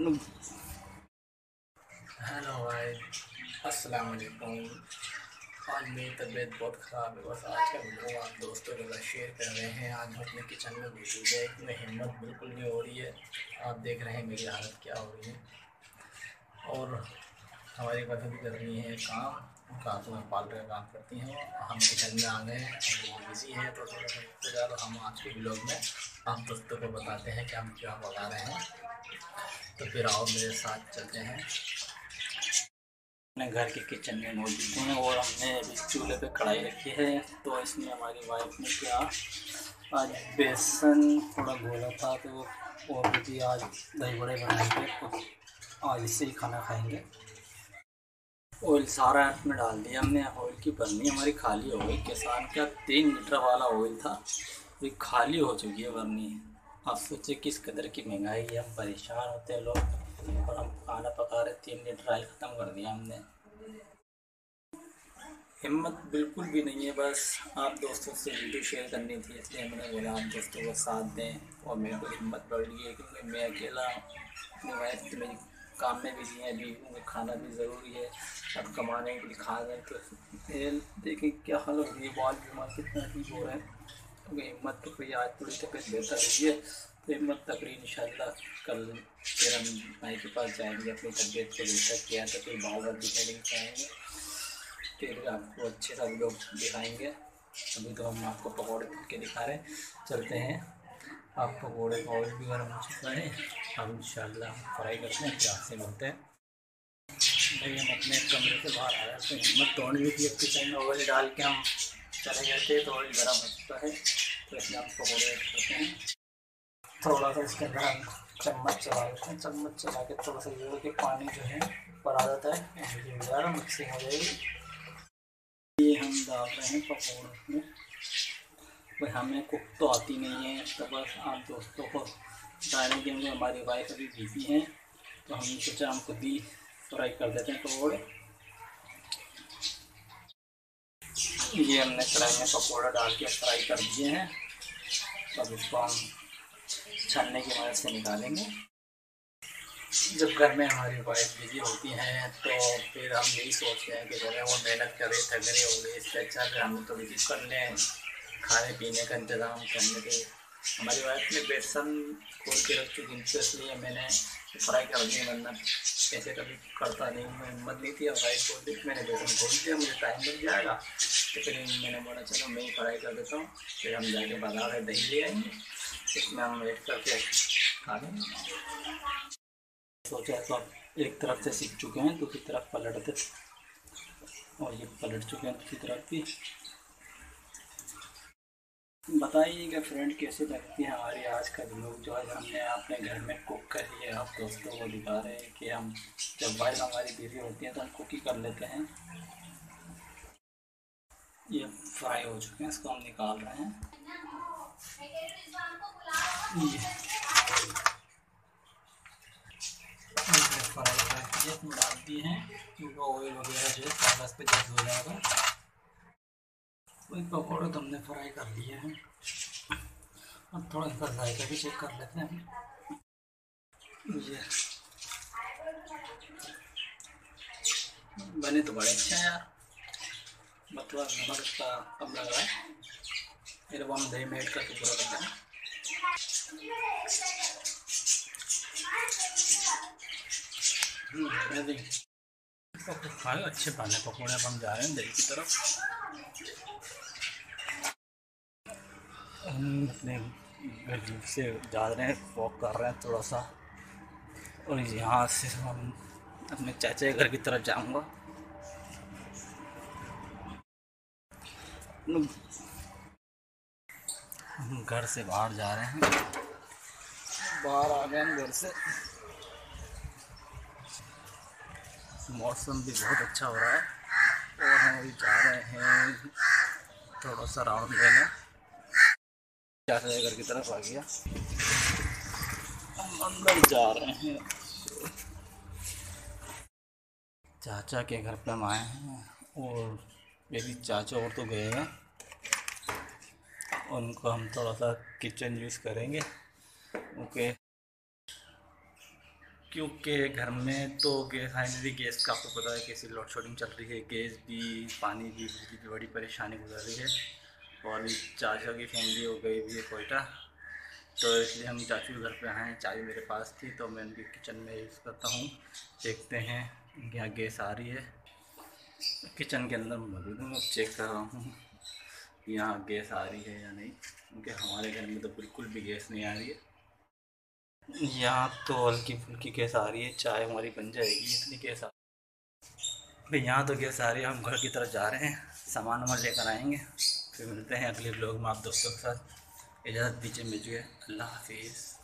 Hello भाई अस्सलाम वालेकुम आज मेरी तबीयत बहुत ख़राब है। बस आज का वीडियो आप दोस्तों के साथ शेयर कर रहे हैं। आज हम अपने किचन में मौजूद है। इसमें हिम्मत बिल्कुल नहीं हो रही है। आप देख रहे हैं मेरी हालत क्या हो रही है। और हमारी वाइफ भी कर रही है काम। में पार्लर का काम करती हैं। हम किचन में आ गए हैं। वो बिज़ी है तो थोड़ा सा हम आज के ब्लॉग में आप दोस्तों को बताते हैं कि हम क्या बता रहे हैं। तो फिर आओ मेरे साथ चलते हैं। अपने घर के किचन में मौजूद हैं और हमने अभी चूल्हे पे कढ़ाई रखी है। तो इसमें हमारी वाइफ ने क्या आज बेसन, थोड़ा घोला था तो वो भी आज दही बड़े बनाएँगे तो आज इससे ही खाना खाएँगे। ऑयल सारा इसमें डाल दिया हमने ऑयल की बर्नी हमारी खाली हो गई। किसान का तीन लीटर वाला ऑयल था ये खाली हो चुकी है बर्नी आप सोचिए किस कदर की महँगाई है, हम परेशान होते हैं लोग और हम खाना पका रहे तीन लीटर ऑयल ख़त्म कर दिया हमने। हिम्मत बिल्कुल भी नहीं है, बस आप दोस्तों से वीडियो शेयर करनी थी, इसलिए मैंने बोला आप दोस्तों को साथ दें और मेरे को हिम्मत बढ़ गई है क्योंकि मैं अकेला अपनी वाइफ मेरी काम में बिज़ी है, अभी मुझे खाना भी ज़रूरी है। अब कमाने के लिए खा रहे तो देखिए क्या हाल हो रही है बाल बीमार कितना ठीक हो रहा है। हिम्मत तो कोई आज थोड़ी तबीयत बेहतर हुई है तो हिम्मत तकरी इन कल फिर हम भाई के पास जाएँगे, अपनी तबीयत को बेहतर किया तो फिर बाहर भी करेंगे आएँगे फिर आपको अच्छे सब लोग दिखाएँगे। अभी तो हम आपको पकौड़े के दिखा रहे हैं। चलते हैं। आप पकौड़े का भी गर्म हो चुका है अब इंशाल्लाह फ्राई करते हैं फिर आपसे मिलते हैं। भाई, हम अपने कमरे से बाहर आ रहे हैं। हिम्मत तोड़ ली थी किचन में ऑयल डाल के हम चले गए थे तो ऑयल गर्म हो चुका है। तो रखते हैं थोड़ा सा इसके अंदर हम चम्मच चला लेते हैं चम्मच चला के थोड़ा सा ये कि पानी जो है ऊपर आ जाता है मिक्सिंग हो जाएगी ये हम डाल रहे हैं पकौड़े में भाई हमें कुक तो आती नहीं है तो बस आप दोस्तों को डालने के लिए हमारी वाइफ अभी बिज़ी हैं तो हमने सोचा हम खुद ही फ्राई कर देते हैं पकौड़े ये हमने कढ़ाई में पकौड़ा डाल के फ्राई कर दिए हैं। तब इसको हम छलने की मदद से निकालेंगे। जब घर में हमारी वाइफ बिज़ी होती हैं तो फिर हम यही सोचते हैं कि जगह वो मेहनत करें थक रहे होंगे, इससे अच्छा अगर हम तो सी कर लें, खाने पीने का इंतज़ाम करने के हमारी वाइफ ने बेसन खोल के रख थी थी इसलिए मैंने फ्राई कर दिया वरना ऐसे कभी करता नहीं मैं हिम्मत नहीं थी। और वाइफ दी मैंने बेसन खोल दिया, मुझे टाइम लग जाएगा। तो फिर मैंने बोला, चलो मैं ही फ्राई कर देता हूँ। फिर हम जाके बाज़ार में दही ले आएँगे। इसमें हम वेट करके खा लेंगे सोचा तो आप एक तरफ़ से सीख चुके हैं, दूसरी तरफ़ पलटते और ये पलट चुके हैं दूसरी तरफ़ भी। बताइएगा फ्रेंड कैसे लगती है हमारी आज का ब्लॉग जो है हमने अपने घर में कुक करी है। आप दोस्तों को दिखा रहे हैं कि हम जब वाइफ हमारी बिज़ी होती है तो हम कुक ही कर लेते हैं। ये फ्राई हो चुके हैं, इसको हम निकाल रहे हैं। फ्राई इसमें डाल दिए हैं। क्योंकि ऑयल वगैरह जो है कागज़ पे जल्द हो जाएगा। वही पकौड़े तो हमने फ्राई कर लिए हैं। अब थोड़ा इनका जायका भी चेक कर लेते हैं। ये। बने तो बड़े अच्छे हैं यार। मतलब नमक इसका कम लग रहा है। फिर हम दही में करके पूरा करते हैं। खाए अच्छे बने पकौड़े अब हम जा रहे हैं दही की तरफ़। हम अपने घर से जा रहे हैं वॉक कर रहे हैं थोड़ा सा। और यहाँ से हम अपने चाचा के घर की तरफ़ जाऊँगा। हम घर से बाहर जा रहे हैं। बाहर आ गए हम घर से। मौसम भी बहुत अच्छा हो रहा है। और हम अभी जा रहे हैं थोड़ा सा राउंड लेने। चाचा घर की तरफ़ आ गया। हम अंदर जा रहे हैं। चाचा के घर पे हम आए हैं और मेरी चाचा और तो गए हैं। उनको हम थोड़ा सा किचन यूज़ करेंगे। ओके। क्योंकि घर में तो गैस फाइनली गैस का आपको पता है कैसी लोड शेडिंग चल रही है। गैस भी, पानी भी, बिजली की बड़ी परेशानी गुजर रही है। और चाचा की फैमिली हो गई भी है कोयटा। तो इसलिए हम चाचू के घर पे आए चाय मेरे पास थी तो मैं उनके किचन में यूज़ करता हूँ। देखते हैं यहाँ गैस आ रही है। किचन के अंदर मौजूद हूँ चेक कर रहा हूँ, यहाँ गैस आ रही है या नहीं, क्योंकि हमारे घर में तो बिल्कुल भी गैस नहीं आ रही है। यहाँ तो हल्की फुल्की गैस आ रही है, चाय हमारी बन जाएगी, इतनी गैस आ भाई, यहाँ तो गैस आ रही है, हम घर की तरफ़ जा रहे हैं, सामान वामान लेकर आएँगे, फिर मिलते हैं अगले ब्लॉग में आप दोस्तों के साथ। इजाज़त दीजिए मुझे, अल्लाह हाफिज़।